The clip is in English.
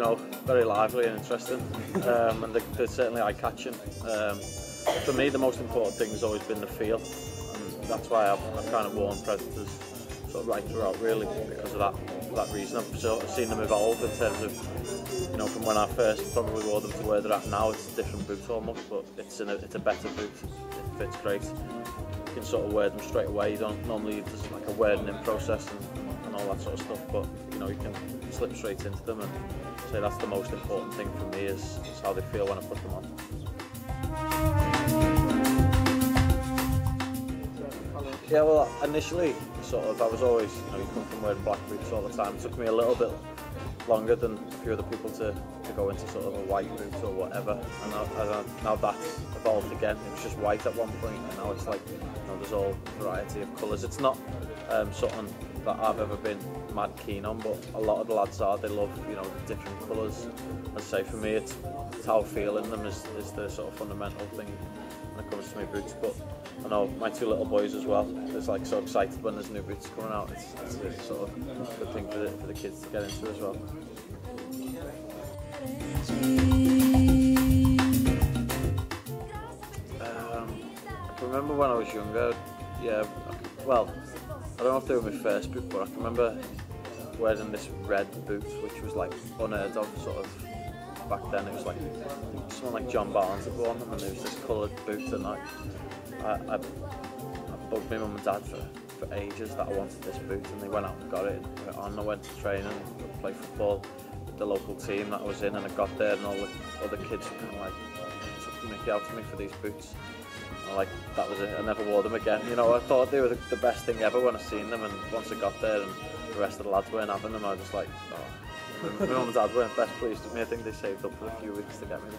know, very lively and interesting, um, and they're, they're certainly eye-catching. Um, for me, the most important thing has always been the feel, and that's why I've, I've kind of worn Predators sort of right throughout, really, because of that that reason. I've sort of seen them evolve in terms of, you know, from when I first probably wore them to where they're at now. It's a different boot almost, but it's in a, it's a better boot. It fits great. You can sort of wear them straight away. You don't normally there's like a wearing in process and, and all that sort of stuff, but you know you can slip straight into them and say that's the most important thing for me is, is how they feel when I put them on. Yeah, well, initially, sort of, I was always, you know, you come from wearing black boots all the time. It took me a little bit longer than a few other people to, to go into sort of a white boot or whatever. And now, now that's evolved again. It was just white at one point, and now it's like, you know, there's all variety of colours. It's not um, something that I've ever been mad keen on, but a lot of the lads are. They love, you know, different colours. I'd say for me, it's, it's how I feel in them is, is the sort of fundamental thing when it comes to my boots. But I know my two little boys as well. It's like so excited when there's new boots coming out. It's, it's a sort of good thing for the, for the kids to get into as well. Um, I remember when I was younger. Yeah, well, don't know if they were my first boot, but I can remember wearing this red boot, which was like unheard of, sort of back then. It was like someone like John Barnes had worn them, and there was this coloured boot, and like I, I, I bugged my mum and dad for, for ages that I wanted this boot, and they went out and got it. And I went to training, play football with the local team that I was in, and I got there, and all the other kids were kind of like took the mickey out to me for these boots. Like that was it. I never wore them again. You know, I thought they were the, the best thing ever when I seen them, and once I got there and the rest of the lads weren't having them, I was just like, oh. My mum and dad weren't best pleased with me. I think they saved up for a few weeks to get me.